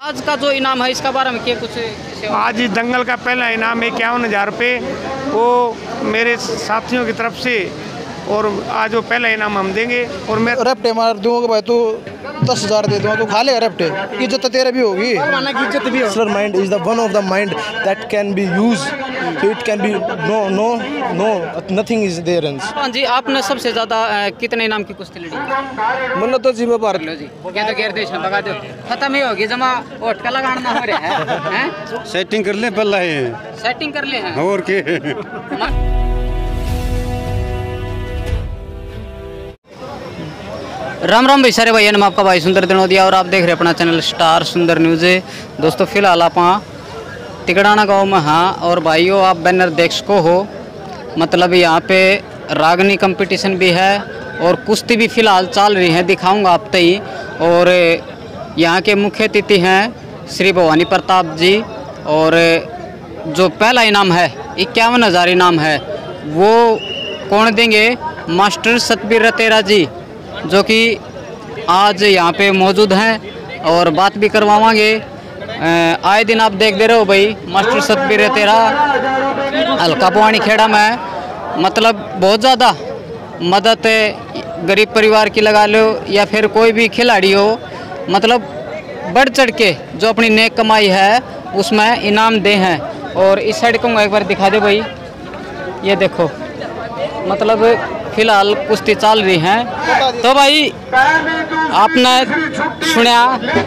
आज का जो इनाम है, इसका बारे में क्या कुछ आज इस दंगल का पहला इनाम है, इक्यावन हज़ार रुपये। वो मेरे साथियों की तरफ़ से और आज वो पहला इनाम हम देंगे और मैं रपटे मार दूँगा भाई तू दस हज़ार दे दूँगा तू खा लेगा रपटे। इज़्ज़त तो तेरे भी होगी। wrestler mind is the one of the mind that can be used. So it can be no no no nothing is there else हाँ जी आपने सबसे ज़्यादा कितने इनाम की कुश्ती लड़ी? मतलब तो जीवा भारत। लो जी क्या तो घेर देश में लगा दो। खत्म ही होगी जमा वोट का लगाना हो रहा है, हैं? सेटिंग कर ले पहला है सेटिंग कर ले हैं। और के राम राम भाई, सारे भाइयों ने आपका भाई सुंदर दिनोदिया और आप देख रहे हैं अपना चैनल स्टार सुंदर न्यूज़ दोस्तों, फ़िलहाल आप तिकड़ाना गाँव में हाँ और भाइयों, आप बैनर देख सको हो। मतलब यहाँ पे रागनी कंपटीशन भी है और कुश्ती भी फ़िलहाल चल रही है, दिखाऊँगा आप तई। और यहाँ के मुख्य अतिथि हैं श्री भवानी प्रताप जी, और जो पहला इनाम है, इक्यावन हज़ार इनाम है, वो कौन देंगे? मास्टर सतबीर रतेरा जी। जो कि आज यहाँ पे मौजूद हैं और बात भी करवावांगे आए दिन आप देख दे रहे हो भाई, मास्टर सतबीर है तेरा हल्का पवानी खेड़ा में मतलब बहुत ज़्यादा मदद गरीब परिवार की लगा लो या फिर कोई भी खिलाड़ी हो। मतलब बढ़ चढ़ के जो अपनी नेक कमाई है, उसमें इनाम दे हैं। और इस साइड को एक बार दिखा दे भाई। ये देखो मतलब फ़िलहाल कुश्ती चल रही है। तो भाई आपने सुना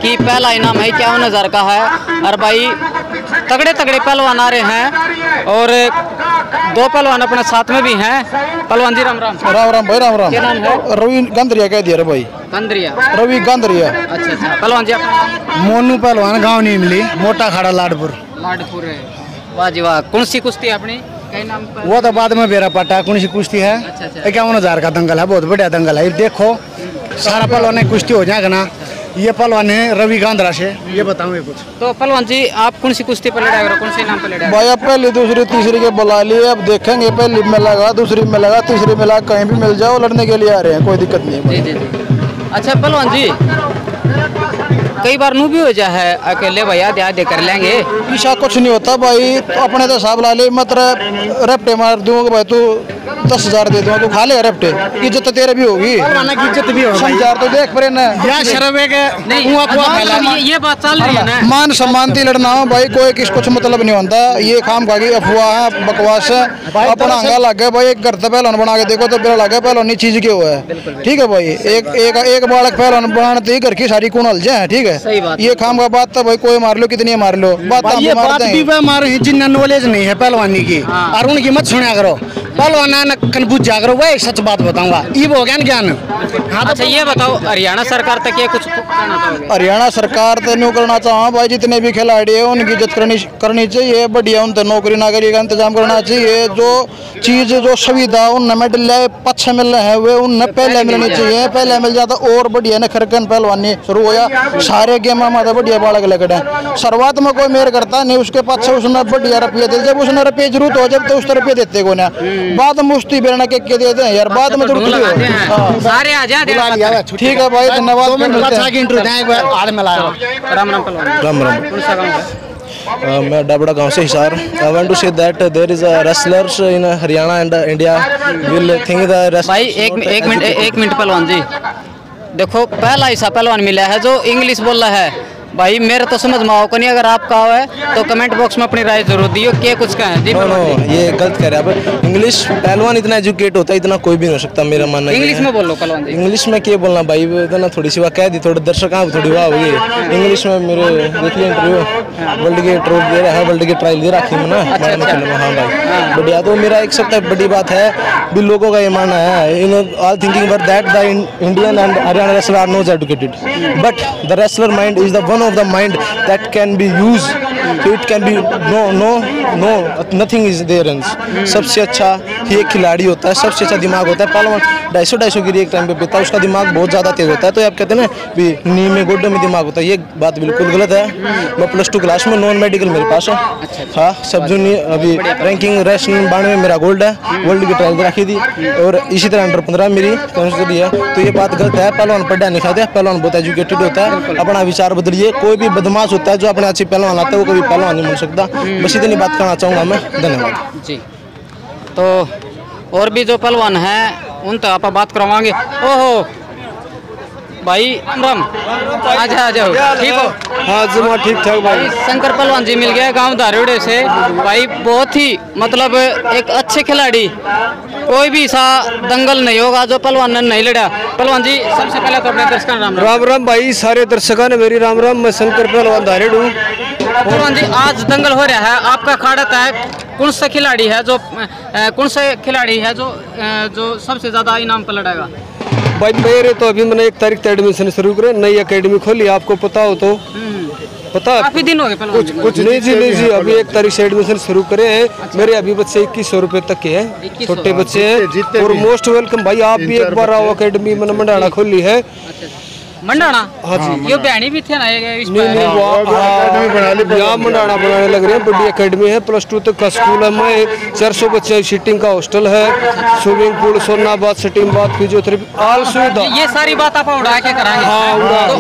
कि पहला इनाम है इक्यावन हज़ार का है और भाई तगड़े तगड़े पहलवान आ रहे हैं और दो पहलवान अपने साथ में भी हैं। पहलवान जी राम राम। राम राम भाई राम राम। क्या नाम है? रवि गंदरिया कह दिया रे भाई। कंदरिया रवि गंदरिया अच्छा अच्छा। पहलवान जी मोनू पहलवान गाँव नहीं मिली मोटा खाड़ा लाडपुर। लाडपुर है। वाह जी वाह। कौन सी कुश्ती है अपनी? कई नाम पर? वो तो बाद में बेरा पट्टा कौन सी कुश्ती है। अच्छा, अच्छा। इक्यावन हज़ार का दंगल है बहुत बढ़िया दंगल है। देखो सारा पहलवान है कुश्ती हो जाएगा ना। ये पहलवान है रवि गांधरा से ये बताऊँ ये कुछ। तो पहलवान जी आप कौन सी कुश्ती पर हो? कौन से नाम पर लड़ाई हो भाई अब पहली दूसरी तीसरी के बुला लिए। अब देखेंगे पहली में लगा दूसरी में लगा तीसरी में लगा कहीं भी मिल जाओ लड़ने के लिए आ रहे हैं कोई दिक्कत नहीं है। जी जी जी। अच्छा पहलवान जी कई बार नू भी हो जा है, अकेले भैया ध्यान दे कर लेंगे। ईशा कुछ नहीं होता भाई तो अपने तो हिसाब ला ले मतलब रपटे मार दूँगा भाई तू दस हज़ार दे दूँगा तू खा ले रपटे। इज़्ज़त तो तेरे भी होगी। इज़्ज़त भी हो समझार तो देख परे ना। शर्म है के ये, ये बात चल रही है ना। मान सम्मान थी लड़ना हो भाई कोई किस कुछ मतलब नहीं होता ये काम खा की अफवाह है बकवास है। अपना अंगा लग गया भाई एक घर तो पहलवान बना के देखो तो बेरा लग गया पहलवान चीज़ क्यों है? ठीक है भाई एक एक एक बालक पहलवान बनाते ही घर की सारी कूण हल जाए ठीक है? ये काम का बात तो भाई कोई मार लो कितनी मार लो। बात तो मार बात भी देंगे वह नॉलेज नहीं है पहलवानी की। और उनकी मत सुना करो। पहलवान न कन बुझा करो वह सच बात बताऊँगा। ये हो गया ज्ञान? हाँ अच्छा ये बताओ हरियाणा सरकार तक ये कुछ हरियाणा सरकार तो न्यू करना चाहा भाई जितने भी खिलाड़ी है उनकी इज़्ज़त करनी करनी चाहिए बढ़िया उन तो नौकरी नागरी का इंतज़ाम करना चाहिए जो चीज़ जो सुविधा उन मेडल ले पच्छे मिल रहे हैं वे उन्हें पहले मिलनी चाहिए पहले मिल जाता और बढ़िया ने खरकन पहलवानी शुरू हो जा सारे गेम में तो बढ़िया बालक लगड़े शुरुआत में कोई मेर करता नहीं उसके पाछे उसने बढ़िया रुपये दे जब उसने रुपये ज़रूरत हो जब तो उस रुपये देते को ना बाद में मुश्ती बेरना के के देते हैं यार बाद में ढूंढ ज़रूरत लगाते हो। सारे आ जाए ठीक है भाई धन्यवाद। फिर मिलते हैं। इंटरव्यू दें एक बार हाथ मिलाया राम राम पहलवान राम राम। Uh, मैं डाबड़ा गाँव से Hisar. I want to say that there is a wrestlers in Haryana and India will think the भाई एक एक मिनट एक मिनट पहलवान जी। देखो पहला ऐसा पहलवान मिला है जो इंग्लिश बोल रहा है। भाई मेरे तो समझ में आओ को नहीं अगर आप कहो है तो कमेंट बॉक्स में अपनी राय ज़रूर दियो क्या कुछ कहें। जी नो नो ये गलत कह रहे हैं आप। इंग्लिश पहलवान इतना एजुकेट होता है इतना कोई भी नहीं हो सकता मेरा मानना इंग्लिश में बोलो पहलवान इंग्लिश में क्या बोलना भाई? इतना थोड़ी सी बात कह दी थोड़े दर्शक आप थोड़ी वाह होगी इंग्लिश में मेरे देख लिया इंटरव्यू वर्ल्ड के ट्रोल दे रहा है वर्ल्ड के ट्रायल दे रखी मैं ना। हाँ भाई। बढ़िया तो मेरा एक सबसे बड़ी बात है भी लोगों का ये मानना है in all thinking that the Indian and Haryana wrestler are knows educated but the wrestler mind is the one of the mind that can be use so it can be no no no, nothing is there else सबसे अच्छा ही खिलाड़ी होता है, सबसे अच्छा दिमाग होता है। पहलवान ढाई सौ ढाई सौ गिरी एक टाइम पे पीता उसका दिमाग बहुत ज़्यादा तेज होता है। तो आप कहते हैं ना भी नी में, गोड्डे में दिमाग होता है। ये बात बिल्कुल गलत है। मैं प्लस टू क्लास में नॉन मेडिकल मेरे पास है। हाँ सब जूनियर अभी रैंकिंग रेशन बानवे मेरा गोल्ड है। वर्ल्ड की ट्रायल रखी थी। और इसी तरह अंडर पंद्रह मेरी काउंसिल है। तो ये बात गलत है। पहलवान पढ़ा नहीं खाते पहलवान बहुत एजुकेटेड होता है। अपना विचार बदलिए। कोई भी बदमाश होता है जो अपने अच्छी पहलवान आता है, वो कभी पहलवान नहीं बन सकता। बस इतनी बात करना चाहूँगा मैं। धन्यवाद। जी। तो और भी जो पहलवान है, उन तो आप बात करवाएँगे। ओहो भाई राम। राम आ जाओ ठीक हो? हाँ जी जुमा ठीक ठाक भाई। शंकर पहलवान जी मिल गया गाँव धारेड़े से। भाई बहुत ही मतलब एक अच्छे खिलाड़ी। कोई भी सा दंगल नहीं होगा जो पहलवान ने नहीं लड़ा। पहलवान जी सबसे पहले तो अपने दर्शकों राम राम राम राम भाई सारे दर्शकों ने मेरी राम राम मैं शंकर पहलवान धारेड़ हूँ। पहलवान जी आज दंगल हो रहा है। आपका अखाड़ा है कौन सा खिलाड़ी है जो कौन सा खिलाड़ी है जो जो सबसे ज़्यादा इनाम पर लड़ेगा? भाई मेरे तो अभी मैंने एक तारीख से एडमिशन शुरू करे नई अकेडमी खोली आपको पता हो तो। पता? काफ़ी दिन हो गए कुछ कुछ नहीं जी नहीं जी अभी एक तारीख से एडमिशन शुरू करे हैं। अच्छा। मेरे अभी बच्चे इक्कीस सौ रुपए तक के हैं। छोटे बच्चे हैं। और मोस्ट वेलकम भाई आप भी एक बार आओ अकेडमी मैंने मंडाना खोली है। मंडाना? हाँ जी। ये बहनी भी थे ना ये नहीं नहीं वो हाँ, यहाँ मंडाना बनाने लग रहे हैं बड़ी एकेडमी है प्लस टू तक का स्कूल है। मैं चार सौ बच्चे सीटिंग का हॉस्टल है स्विमिंग पूल सोनाबाद सिटिंग बात फिजियोथेरेपी ऑल सुविधा। ये सारी बात आप उड़ा के कराएँगे। हाँ, उड़ा। तो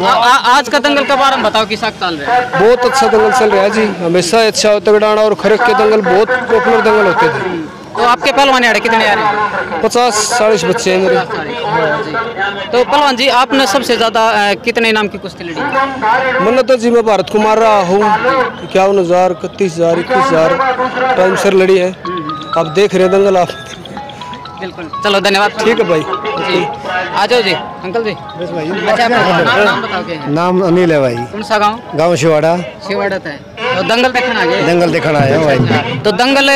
आज का दंगल के बारे में बताओ किस चल रहा है? बहुत अच्छा दंगल चल रहा है जी। हमेशा अच्छा तगड़ाना और खरक के दंगल बहुत पॉपुलर दंगल होते थे। तो आपके पहलवान यार कितने आ रहे हैं? पचास चालीस बच्चे हैं मेरे। तो पहलवान जी आपने सबसे ज़्यादा कितने इनाम की कुश्ती लड़ी? मैंने तो जी मैं भारत कुमार रहा हूँ। इक्यावन हज़ार इकतीस हज़ार इक्कीस हज़ार टाइम सर लड़ी है। आप देख रहे हैं दंगल आप। बिल्कुल। चलो धन्यवाद। ठीक है भाई। जी। आ जाओ जी अंकल जी। अच्छा अपना नाम नाम बताओ क्या है? नाम अनिल है भाई। कौन सा गाँव? गाँव शिवाड़ा। शिवाड़त है। तो दंगल देखने आ गए? दंगल देखना आया हूँ भाई। तो दंगल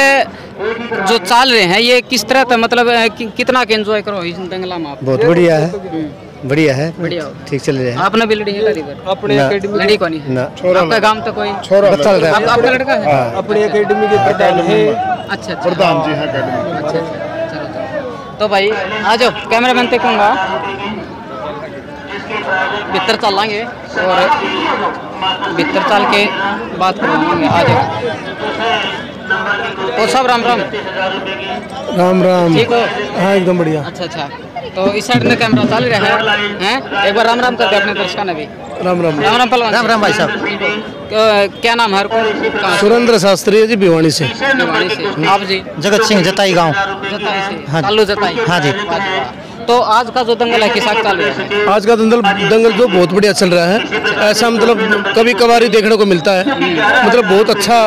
जो चाल रहे हैं ये किस तरह था मतलब कि, कितना के एंजॉय करो इस दंगला में आप? बहुत बढ़िया है। बढ़िया है। बढ़िया ठीक चल रहा है। आपने भी लड़ी है अपने एकेडमी लड़ी कौन है? ना। आपका गाँव तो कोई है आपका लड़का है? अपनी एकेडमी के प्रधान है। अच्छा अच्छा। प्रधान जी हैं अच्छा अच्छा। चलो तो भाई आ जाओ कैमरामैन मैन कहूँगा भीतर लेंगे और भीतर चल के बात करवाएँगे आ जाओ और सब राम राम। राम राम। ठीक हो? हाँ एकदम बढ़िया। अच्छा अच्छा। तो इस साइड में कैमरा चल रहा। है? हैं एक बार राम राम करके अपने दर्शकों ने भी। राम राम। राम राम पहलवान राम राम भाई साहब। साहब क्या नाम है कहाँ? सुरेंद्र शास्त्री है जी भिवानी से। भिवानी से। आप जी। जगत सिंह जताई गाँव। जताई से। हाँ। तालू जताई। हाँ जी। तो आज का जो दंगल है किस चाल रहा है। आज का दंगल दंगल जो बहुत बढ़िया चल रहा है। ऐसा मतलब कभी कभार ही देखने को मिलता है। मतलब बहुत अच्छा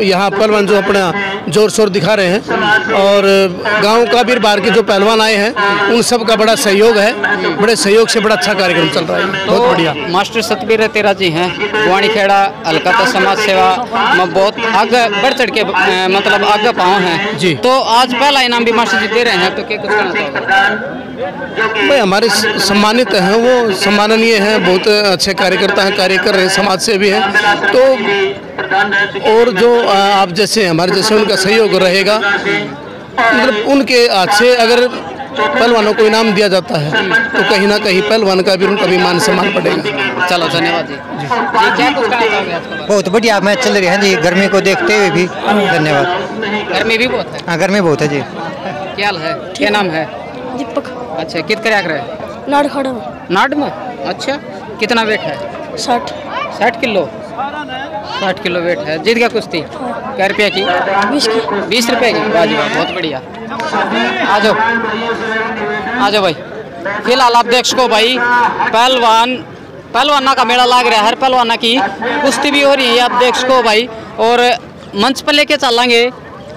यहाँ पहलवान जो अपना ज़ोर शोर दिखा रहे हैं। और गाँव का भी बाहर के जो पहलवान आए हैं उन सब का बड़ा सहयोग है। बड़े सहयोग से बड़ा अच्छा कार्यक्रम चल रहा है। तो बहुत बढ़िया। मास्टर सतबीर तेरा जी हैं गुआणी खेड़ा अलकाता समाज सेवा में बहुत आगे बढ़ चढ़ के मतलब आगे पाँव हैं। जी। तो आज पहला इनाम भी मास्टर जी दे रहे हैं तो क्या कुछ भाई हमारे सम्मानित हैं वो सम्माननीय हैं बहुत अच्छे कार्यकर्ता हैं कार्य कर रहे हैं समाज से भी हैं। तो और जो आप जैसे हमारे जैसे उनका सहयोग रहेगा मतलब उनके अच्छे अगर पहलवानों को इनाम दिया जाता है तो कहीं ना कहीं पहलवान का भी उनका भी मान सम्मान पड़ेगा चलो धन्यवाद जी? बहुत बढ़िया मैच चल रही है। जी गर्मी को देखते हुए भी धन्यवाद। गर्मी भी बहुत है। हाँ गर्मी बहुत है जी। क्या है? क्या नाम है? दीपक। अच्छा कित कर रहे? नाड़ खड़ा नाट में? अच्छा कितना वेट है? साठ। साठ किलो? साठ किलो वेट है। जीत गया कुश्ती। क्या रुपया की? बीस की। बीस रुपए की? वाह जी वाह बहुत बढ़िया। आ जाओ। आ जाओ भाई। फ़िलहाल आप देख सको भाई पहलवान पहलवाना का मेला लाग रहा है। हर पहलवाना की कुश्ती भी हो रही है आप देख सको भाई। और मंच पर लेके चलेंगे।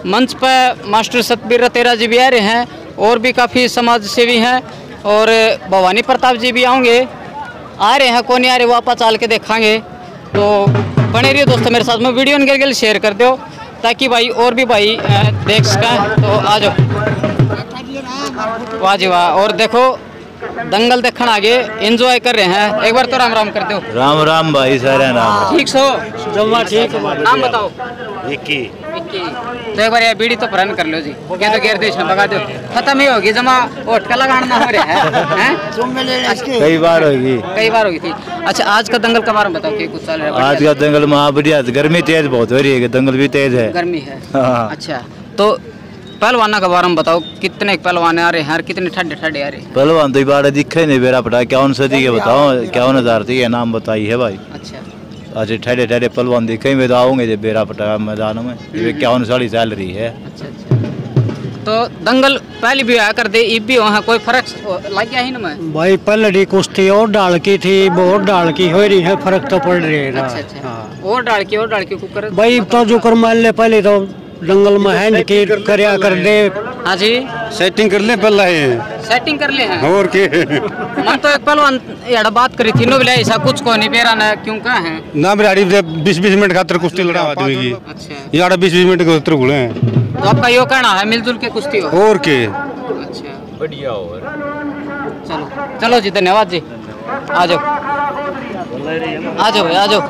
मंच पर मास्टर सतबीर तेरा जी भी आ रहे हैं। और भी काफ़ी समाज सेवी हैं और भवानी प्रताप जी भी आएँगे आ रहे हैं कौन नहीं आ रहे वो आप चाल के देखांगे। तो बने रहिए दोस्तों मेरे साथ में वीडियो इनके लिए शेयर कर दो ताकि भाई और भी भाई देख सकें। तो आ जाओ। वाह जी वाह और देखो दंगल देखने आगे एंजॉय कर रहे हैं। एक बार तो राम राम करते हो राम राम भाई सारे नाम। ठीक सो? ठीक। नाम बताओ। विक्की। तो एक बार ये बीड़ी तो भरन कर लो जी। क्या तो घेर देश में भगा दो। खत्म ही होगी जमा ओट का लगाना हो रहा है? कई बार होगी। कई बार होगी थी। अच्छा आज का दंगल के बारे में बताओ कुछ है आज का दंगल महा बढ़िया गर्मी तेज बहुत हो रही है दंगल भी तेज है। गर्मी है। हाँ। अच्छा तो पहलवाना के बारे में बताओ कितने पहलवान आ रहे हैं कितने ठंडे ठंडे आ रहे हैं? पहलवान तो बार दिखे नहीं बेरा पटा क्या सदी के बताओ क्या हज़ार थी ये नाम बताई है भाई। अच्छा ठहरे ठहरे पलवान दिखे हुए तो आओगे जब बेरा पटा मैदान में। ये इक्यावन साड़ी चल रही है। अच्छा अच्छा। तो दंगल पहले भी आया कर दे इब भी वहाँ कोई फ़र्क लग गया ही ना मैं भाई पलड़ी कुश्ती और डाल की थी बहुत डाल की हो रही है फ़र्क तो पड़ रही है। ना अच्छा अच्छा। और डाल के और डाल के कुकर भाई तो जो कर मान ले पहले तो दंगल में है निकी करया कर दे हाँ जी। सेटिंग कर ले पहला है सेटिंग कर ले हैं। और के मन तो एक पहलवान यार बात करी थी नो बोले ऐसा कुछ को नहीं बेरा ना क्यों का है? ना बिराड़ी बीस बीस मिनट खातर कुश्ती लड़ा आदमी की अच्छा। यार बीस बीस मिनट के उत्तर घुले हैं। तो आपका यो कहना है मिलजुल के कुश्ती हो? और के अच्छा। बढ़िया हो चलो चलो जी धन्यवाद जी। आ जाओ। आ जाओ आ जाओ।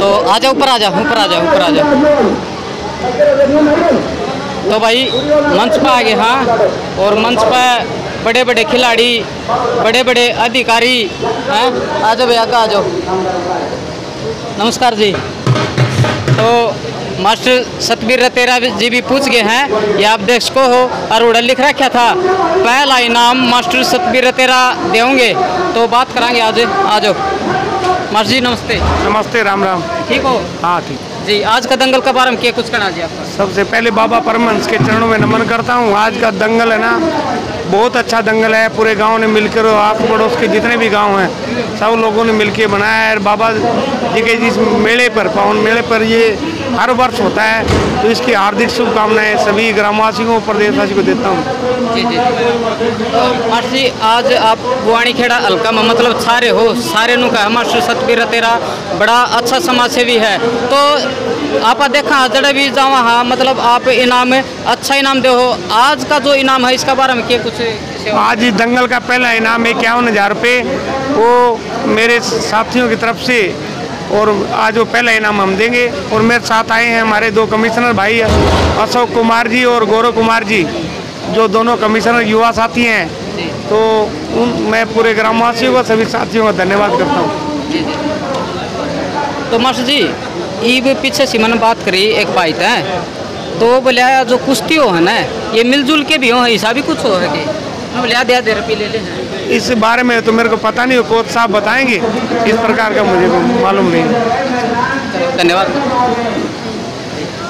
तो आ जाओ, ऊपर आ जाओ, ऊपर आ जाओ, ऊपर आ जाओ। तो भाई, मंच पर आ गए हाँ। और मंच पर बड़े बड़े खिलाड़ी बड़े बड़े अधिकारी, हैं। आ जाओ भैया आ जाओ। नमस्कार जी। तो मास्टर सतबीर रतेरा जी भी पूछ गए हैं। ये आप देख सको हो और उड़ा लिख रखा था। पहला इनाम मास्टर सतबीर रतेरा देंगे। तो बात करांगे आज। आ जाओ। मास्टर जी नमस्ते। नमस्ते राम राम। ठीक हो? हाँ ठीक। जी आज का दंगल का बारे में क्या कुछ करना जी आपका। सबसे पहले बाबा परमहंस के चरणों में नमन करता हूँ। आज का दंगल है ना बहुत अच्छा दंगल है, पूरे गाँव ने मिलकर आस पड़ोस के जितने भी गाँव हैं, सब लोगों ने मिलकर बनाया है। और बाबा जी के जिस मेले पर, पावन मेले पर ये हर वर्ष होता है तो इसकी हार्दिक शुभकामनाएँ सभी ग्रामवासियों प्रदेशवासी को देता हूँ। जी आज आप बुआणी खेड़ा हल्का में मतलब सारे हो, सारे नु का मास्टर सतबीर तेरा बड़ा अच्छा समाज सेवी है। तो आप देखा जड़े भी जावा हाँ मतलब आप इनाम अच्छा इनाम दे हो। आज का जो इनाम है इसका बारे में क्या कुछ आज इस दंगल का पहला इनाम है इक्यावन हज़ार रुपये। वो मेरे साथियों की तरफ़ से और आज वो पहला इनाम हम देंगे। और मेरे साथ आए हैं हमारे दो कमिश्नर भाई अशोक कुमार जी और गौरव कुमार जी जो दोनों कमिश्नर युवा साथी हैं। तो उन मैं पूरे ग्रामवासियों का सभी साथियों का धन्यवाद करता हूँ। तो मास्टर जी ईब पीछे से मैंने बात करी एक भाई है तो बोलिया जो कुश्ती हो है ना ये मिलजुल के भी हो ऐसा भी कुछ हो है कि? बोले दे रुपये ले ले इस बारे में तो मेरे को पता नहीं कोच साहब बताएँगे इस प्रकार का मुझे मालूम नहीं। धन्यवाद।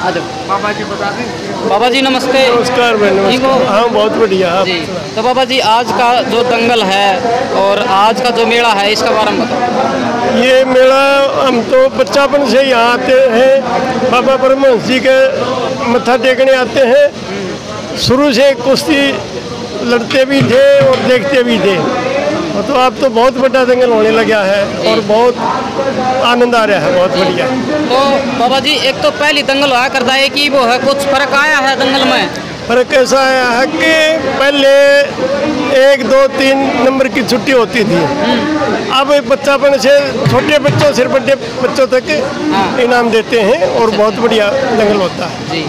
आ जाओ बाबा जी बता दें बाबा जी नमस्ते। नमस्कार भाई ठीक नमस्कार हाँ बहुत बढ़िया जी। तो बाबा जी आज का जो दंगल है और आज का जो मेला है इसका बारे में बताओ। ये मेला हम तो बच्चापन से यहाँ आते हैं। बाबा परमहंस जी के मत्था टेकने आते हैं। शुरू से कुश्ती लड़ते भी थे और देखते भी थे। तो अब तो बहुत बड़ा दंगल होने लगा है और बहुत आनंद आ रहा है बहुत बढ़िया। तो बाबा जी एक तो पहली दंगल हुआ करता है कि वो है कुछ फ़र्क आया है दंगल में? फ़र्क ऐसा आया है कि पहले एक दो तीन नंबर की छुट्टी होती थी। अब बच्चापन से छोटे बच्चों से बड़े बच्चों तक इनाम देते हैं और बहुत बढ़िया दंगल होता है। जी।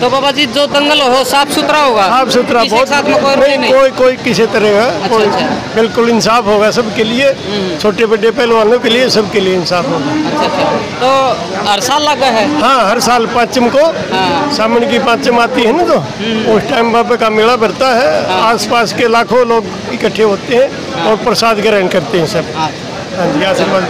तो बाबा जी जो दंगल हो साफ़ सुथरा होगा साफ़ सुथरा बहुत साथ में कोई नहीं, नहीं, कोई कोई किसी तरह का अच्छा, अच्छा। बिल्कुल इंसाफ होगा सबके लिए। छोटे बड़े पहलवानों के लिए सबके लिए इंसाफ होगा। अच्छा अच्छा। तो हर साल लगा है? हाँ हर साल पाँचम को। सावन की पाँचम आती है ना तो उस टाइम बाबा का मेला भरता है। आसपास के लाखों लोग इकट्ठे होते हैं और प्रसाद ग्रहण करते हैं सब। हाँ जी आशीर्वाद